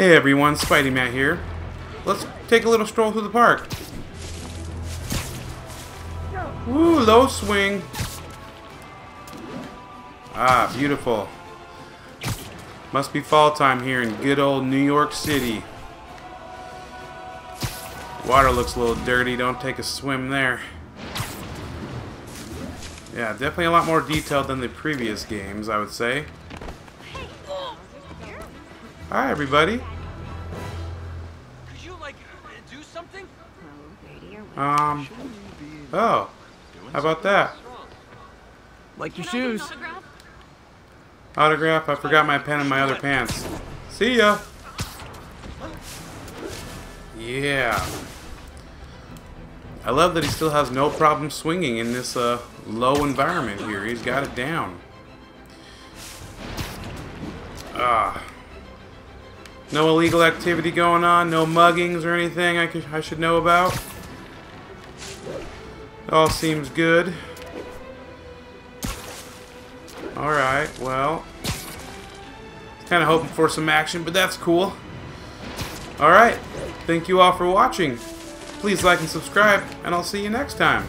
Hey everyone, Spidey Matt here. Let's take a little stroll through the park. Ooh, low swing. Ah, beautiful. Must be fall time here in good old New York City. Water looks a little dirty, don't take a swim there. Yeah, definitely a lot more detailed than the previous games, I would say. Hi, everybody. Could you like do something? Um, oh, how about that? Like your shoes. Autograph, I forgot my pen in my other pants. See ya! Yeah. I love that he still has no problem swinging in this uh, low environment here. He's got it down. Ah. No illegal activity going on, no muggings or anything I, could, I should know about. All seems good. Alright, well. Kind of hoping for some action, but that's cool. Alright, thank you all for watching. Please like and subscribe, and I'll see you next time.